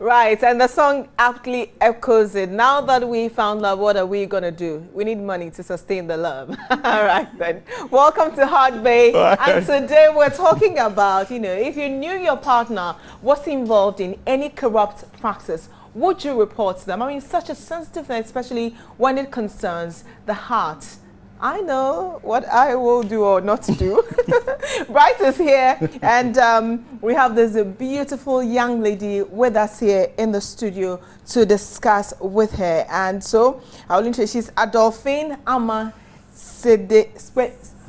Right, and the song aptly echoes it. Now that we found love, what are we going to do? We need money to sustain the love. All right, then. Welcome to Heart Bay. And today we're talking about, you know, if you knew your partner was involved in any corrupt practice, would you report them? I mean, such a sensitive thing, especially when it concerns the heart I know what I will do or not do. Bright is here, and um, we have this beautiful young lady with us here in the studio to discuss with her. And so I'll introduce she's Adolphine Ama Sede.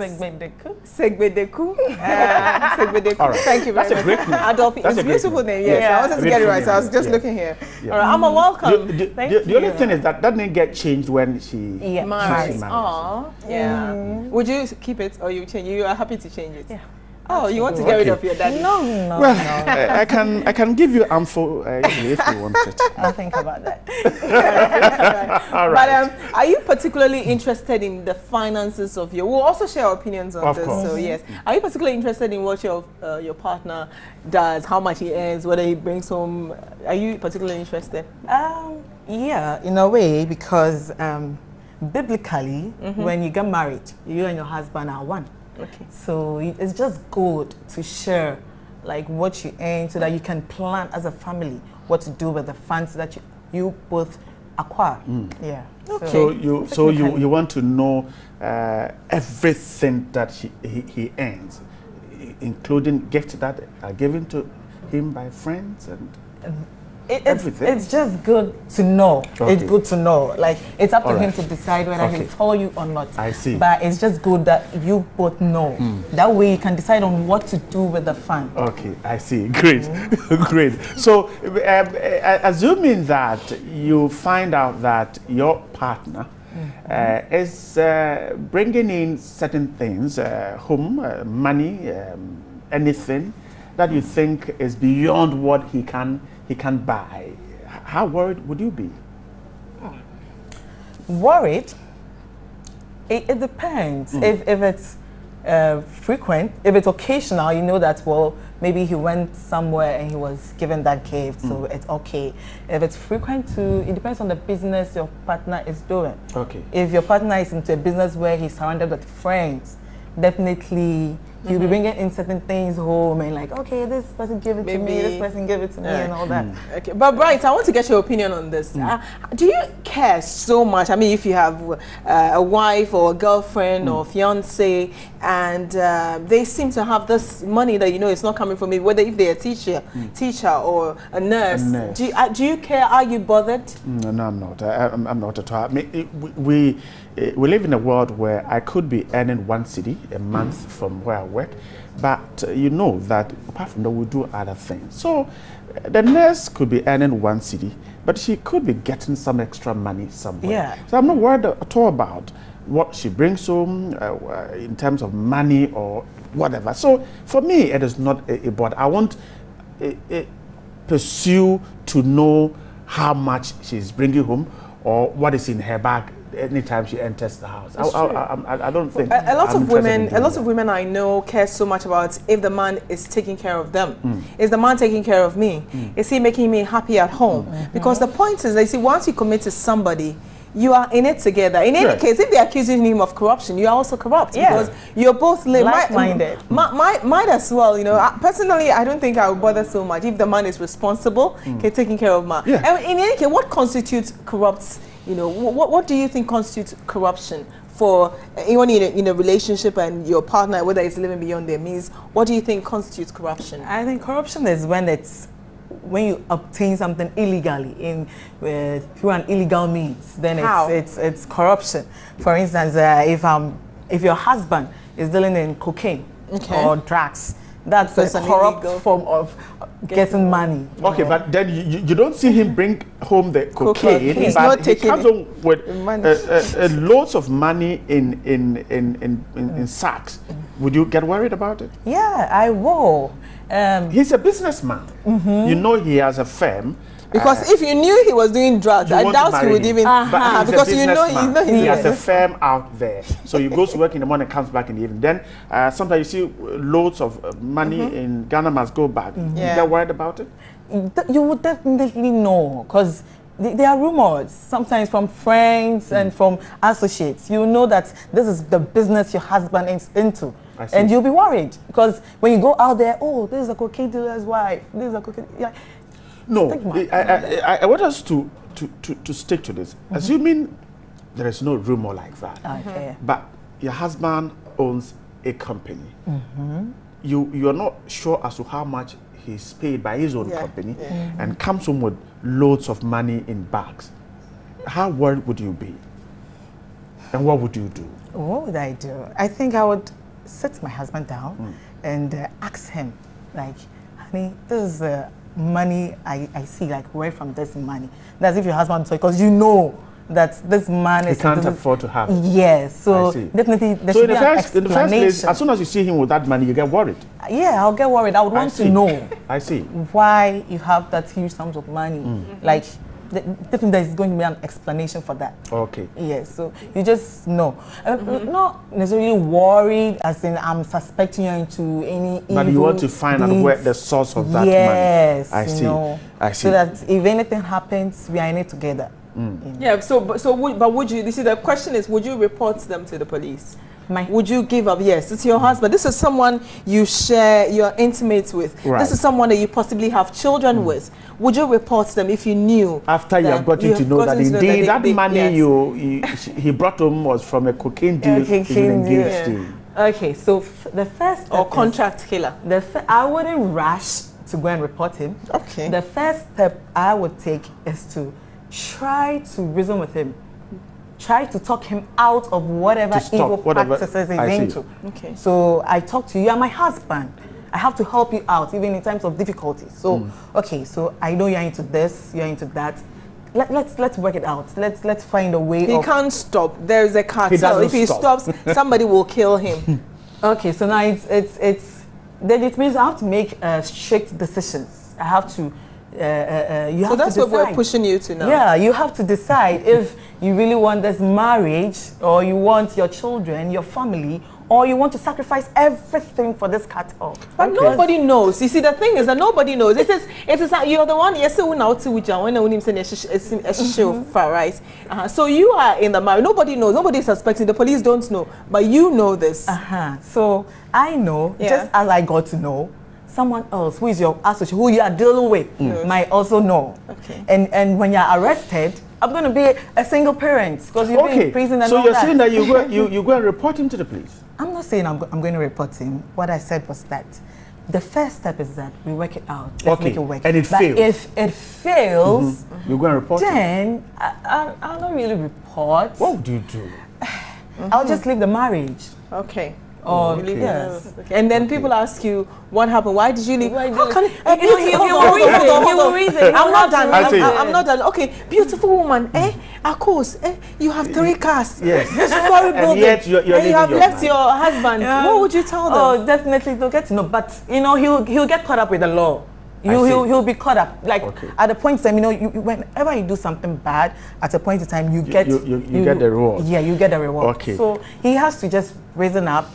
Segbedeku. Segbedeku. Uh, Segbedeku. Right. Thank you very That's much. a great name. Adolphine. That's it's a a beautiful name. name. Yes, Yeah. I wanted to Beautiful get it right, so I was just Yeah. looking here. Yeah. All right, Amma, mm. welcome. The, the, Thank the, the only thing is that that didn't get changed when she Yeah. Married. she married. Aw. Yeah. Mm. Would you keep it or you change? You are happy to change it? Yeah. Oh, you want to get rid of your daddy? No, no, Well, no. I, I can I can give you ample uh, if you want it. I'll think about that. All But um, are you particularly interested in the finances of your? We'll also share our opinions on Of this. course. So yes, are you particularly interested in what your uh, your partner does, how much he earns, whether he brings home? Are you particularly interested? Um, yeah, in a way, because um, biblically, when you get married, you and your husband are one. Okay. So it's just good to share like what you earn so that you can plan as a family what to do with the funds that you, you both acquire. Yeah. So you so you, you want to know uh, everything that he, he, he earns, including gifts that are given to him by friends and It, it's, Everything. it's just good to know. Okay. It's good to know. Like it's up to All him to decide whether Okay. he'll tell you or not. I see. Hmm. But it's just good that you both know. That way you can decide on what to do with the fund. Okay, I see. Great, great. So, um, uh, assuming that you find out that your partner uh, is uh, bringing in certain things, uh, home, uh, money, um, anything that you think is beyond what he can he can buy, how worried would you be? Worried? It, it depends. Hmm. If, if it's uh, frequent, if it's occasional, you know that, well, maybe he went somewhere and he was given that gift, so Hmm. it's okay. If it's frequent too, it depends on the business your partner is doing. Okay. If your partner is into a business where he's surrounded with friends, definitely he'll be bringing in certain things home and like, okay, this person give it to me, Maybe- this person give it to me, Yeah. and all that. Okay, but Bright, I want to get your opinion on this. Uh, do you care so much? I mean, if you have uh, a wife or a girlfriend or fiance, and uh, they seem to have this money that you know it's not coming from me, whether if they're a teacher, teacher or a nurse, nurse. Do, you, uh, do you care? Are you bothered? No, no, I'm not. I, I'm, I'm not at all. I mean, it, we we, eh, we live in a world where I could be earning one cedi a month from where I work, but you know that apart from that, we do other things. So the nurse could be earning one cedi, but she could be getting some extra money somewhere. Yeah. So I'm not worried at all about what she brings home uh, uh, in terms of money or whatever. So for me, it is not a, a bother. I want a, a pursue to know how much she's bringing home or what is in her bag anytime she enters the house. I, I, I, I, I don't think. A, a lot I'm of women, a lot that. of women I know care so much about if the man is taking care of them. Hmm. Is the man taking care of me? Hmm. Is he making me happy at home? Hmm. Mm-hmm. Because the point is, they see once you commit to somebody. You are in it together. In any Right. case, if they're accusing him of corruption, you are also corrupt Yeah. because you're both li- might- Like-minded. mi- might, might as well, you know. I, personally, I don't think I would bother so much if the man is responsible, hmm. okay, taking care of man. Yeah. And in any case, what constitutes corrupt? You know, what, what do you think constitutes corruption for anyone in a, in a relationship and your partner, whether it's living beyond their means? What do you think constitutes corruption? I think corruption is when it's when you obtain something illegally in uh, through an illegal means. Then How? it's it's it's corruption. For instance, uh, if um if your husband is dealing in cocaine Okay. or drugs, that's a corrupt illegal- form of getting money. you Okay, know. but then you, you, you don't see him bring home the cocaine, He's but not he taking comes it. home with uh, Money. uh, uh, loads of money in in in in, in, in sacks. Would you get worried about it? yeah, I will. Um, He's a businessman. You know he has a firm Because Uh, if you knew he was doing drugs, I doubt you marry would him. even. But he's a because you know, you businessman. know he has a firm out there. So he goes to work in the morning, comes back in the evening. Then uh, sometimes you see loads of uh, money Mm-hmm. in Ghana must go back. You Yeah. get worried about it? You would definitely know because there are rumors sometimes from friends Hmm. and from associates. You know that this is the business your husband is into. And you'll be worried because when you go out there, oh, this is a cocaine dealer's wife. This is a cocaine. Yeah. No, I, I, I, I want us to, to, to, to stick to this. Mm-hmm. Assuming there is no rumor like that, Okay. but your husband owns a company, Mm-hmm. you, you're not sure as to how much he's paid by his own Yeah, company yeah. Mm-hmm. and comes home with loads of money in bags. How worried would you be? And what would you do? What would I do? I think I would sit my husband down Hmm. and uh, ask him, like, honey, this is the money I, I see, like, where from this money? That's if your husband told because you know that this man He is. can't afford to have. Yes, so definitely there so should in the, be an first, in the first place, as soon as you see him with that money, you get worried. yeah, I'll get worried. I would want see. to know I see. why you have that huge sums of money. Hmm. Like, definitely there's going to be an explanation for that. Okay. Yes, so you just know. Uh, Mm-hmm. Not necessarily worried, as in I'm suspecting you into any But you want to find out where the source of that yes, money. Yes. I you see. know, I see. So that if anything happens, we are in it together. Mm. Yeah. So, but- so, would, but would you? You see, the question is, would you report them to the police? My- Would you give up? Yes, it's your husband. This is someone you share, you're intimate with. Right. This is someone that you possibly have children mm. with. Would you report them if you knew? After you have gotten you to know that gotten to know indeed they- that they- money yes. you, you he brought home was from a cocaine deal cocaine deal, engaged yeah. in. Okay, so f- the first or step is- contract killer? the f- I wouldn't rush to go and report him. Okay. The first step I would take is to try to reason with him. Try to talk him out of whatever evil whatever- practices he's I see. into. Okay. So I talk to you, you're my husband. I have to help you out, even in times of difficulty. So, Hmm. okay, so I know you're into this, you're into that. Let, let's let's work it out. Let's let's find a way. He of, can't stop. There's a cartel. doesn't if he stop. stops, somebody will kill him. Okay, so now it's it's it's then it means I have to make uh, strict decisions. I have to. Uh, uh, uh, you so have that's to what we're pushing you to now. Yeah, you have to decide if you really want this marriage, or you want your children, your family, or you want to sacrifice everything for this cartel. But nobody knows. You see, the thing is that nobody knows. It is, it is that you're the one. Yes, who now to which when when him saying a show for right. Uh-huh. So you are in the marriage. Nobody knows. Nobody is suspecting. The police don't know, but you know this. Uh-huh. So I know, Yeah. just as I got to know, someone else who is your associate, who you are dealing with, mm. might also know. Okay. And and when you're arrested, I'm going to be a single parent because you've been Okay, in prison and so all you're saying that you go, you, you go and report him to the police? I'm not saying I'm, go- I'm going to report him. What I said was that the first step is that we work it out. Let's Okay, make it work. and it but fails. If it fails, mm-hmm. You go and report him? then I, I, I'll not really report. What would you do? I'll just leave the marriage. Okay. Or You leave yes. And then people ask you, what happened? Why did you leave? Why How did- can You know, he- hold he on, will reason, hold on, will reason, I'm not done. I I'm. I'm, I'm not done. Okay, beautiful woman. Eh? Of course. Eh? You have three cars. Yes. Two-story And yet you're- you're and you leaving have your left man. your husband. Yeah. What would you tell them? Oh, definitely they'll get to know. But you know, he'll he'll get caught up with the law. You, he'll, he'll be caught up. Like Okay. at a point in time, you know, you, you- whenever you do something bad, at a point in time, you get you- you- you get the reward. Yeah, you get the reward. Okay. So he has to just reason up, s-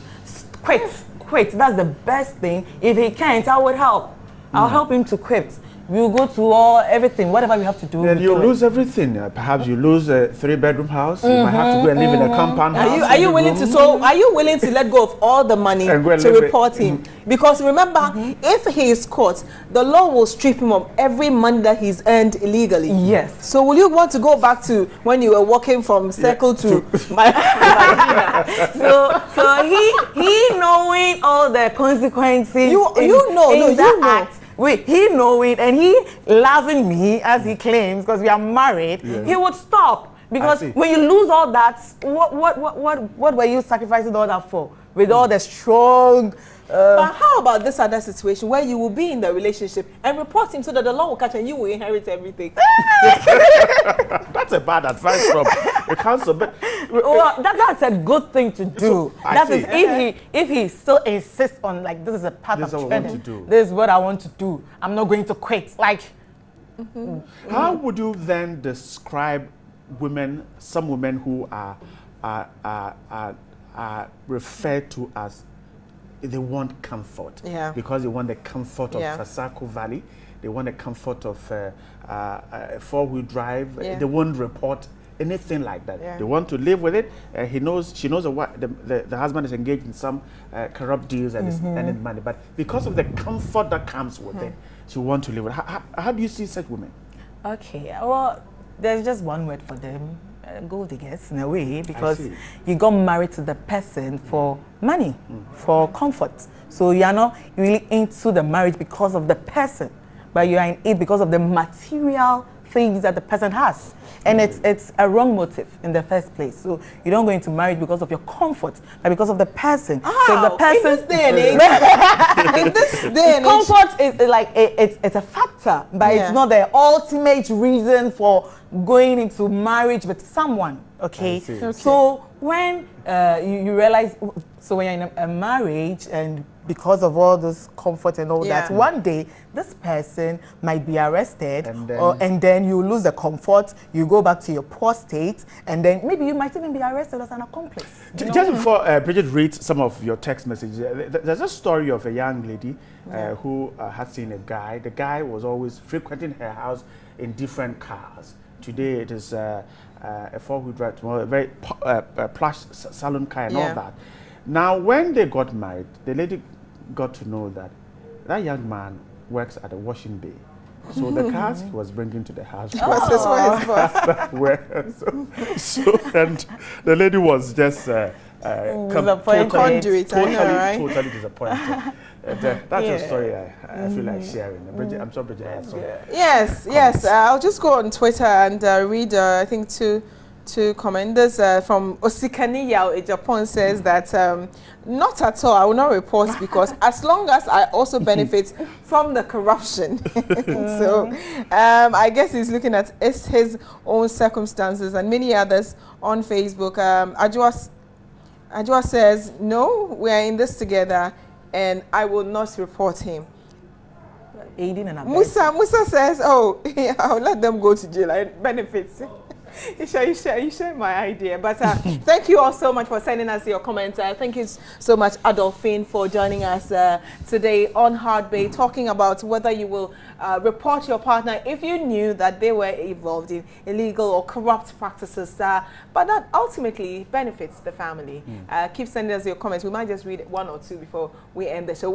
quit, quit. That's the best thing. If he can't, I would help. I'll mm. help him to quit. We'll go to all everything, whatever we have to do. Then you lose everything. Uh, perhaps you lose a three-bedroom house. You might have to go and live in a mm-hmm. compound house. Are you are you willing to so are you willing to let go of all the money And go and to live it- report him? Mm-hmm. Because remember, mm-hmm. if he is caught, the law will strip him of every money that he's earned illegally. Yes. So will you want to go back to when you were walking from Circle to my so so he he knowing all the consequences You- you know, no, you know. act wait he knowing and he loving me as he claims because we are married he would stop because when you lose all that what what what what, what were you sacrificing all that for with all the strong uh, But how about this other situation where you will be in the relationship and report him so that the law will catch and you will inherit everything? That's a bad advice from the council. But well, that, that's a good thing to do. So, I that see. is if he if he still insists on like this is a part This of is what I want training. to do. This is what I want to do. I'm not going to quit. Like Mm -hmm. How would you then describe women, some women who are, are, are, are, are referred to as they want comfort yeah. because they want the comfort of yeah. Trasacco Valley. They want the comfort of uh, uh, uh, four-wheel drive. Yeah. They won't report anything like that. Yeah. They want to live with it. Uh, he knows, she knows what the, the, the, husband is engaged in some uh, corrupt deals and mm -hmm. is mm-hmm. earning money. But because of the comfort that comes with mm -hmm. it, she wants to live with it. How, how, how, do you see such women? Okay, well, there's just one word for them. Uh, gold diggers in a way because you got married to the person for money, mm. for comfort. So you are not really into the marriage because of the person, but you are in it because of the material things that the person has. And it's, it's a wrong motive in the first place. So you don't go into marriage because of your comfort, but because of the person. How? So the person. In this day and age. in this day and comfort is like a, it's, it's a factor, but yeah. it's not the ultimate reason for going into marriage with someone. Okay. okay. So when uh, you, you realize, so when you're in a, a marriage and because of all this comfort and all yeah. that, one day this person might be arrested, and then, or, and then you lose the comfort, you go back to your poor state, and then maybe you might even be arrested as an accomplice. Just before uh, Bridget reads some of your text messages, uh, there's a story of a young lady uh, who uh, had seen a guy. The guy was always frequenting her house in different cars. Today it is uh, uh, a four-wheel drive, a very plush salon car and yeah. all that. Now, when they got married, the lady got to know that that young man works at a washing bay. So the cars he was bringing to the house oh. was where, so, so, and the lady was just uh, uh, totally, totally, right? totally disappointed. uh, that's yeah. a story I, I feel like mm. sharing. Bridget, I'm sorry, Bridget has some. Yes, yes. Uh, I'll just go on Twitter and uh, read, uh, I think, two to commenders uh, from Osikani Yao in Japan says that um, not at all, I will not report because as long as I also benefit from the corruption. so um, I guess he's looking at his, his, own circumstances and many others on Facebook. Um, Ajwa, Ajwa says, no, we are in this together and I will not report him. Aiding and Musa, Musa says, oh, yeah, I'll let them go to jail. I benefits you share, you share, you share my idea. But uh, thank you all so much for sending us your comments. Uh, thank you so much, Adolphine, for joining us uh, today on Heart Bay, talking about whether you will uh, report your partner if you knew that they were involved in illegal or corrupt practices, uh, but that ultimately benefits the family. Mm. keep sending us your comments. We might just read one or two before we end the show.